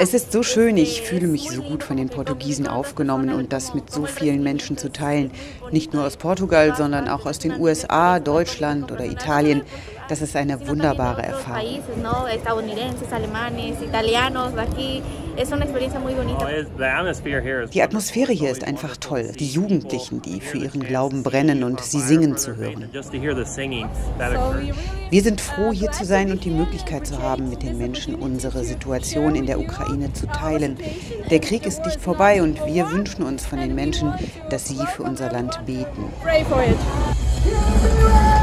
Es ist so schön, ich fühle mich so gut von den Portugiesen aufgenommen und das mit so vielen Menschen zu teilen. Nicht nur aus Portugal, sondern auch aus den USA, Deutschland oder Italien. Das ist eine wunderbare Erfahrung. Die Atmosphäre hier ist einfach toll. Die Jugendlichen, die für ihren Glauben brennen und sie singen zu hören. Wir sind froh, hier zu sein und die Möglichkeit zu haben, mit den Menschen unsere Situation in der Ukraine zu teilen. Der Krieg ist nicht vorbei und wir wünschen uns von den Menschen, dass sie für unser Land beten. Pray for it.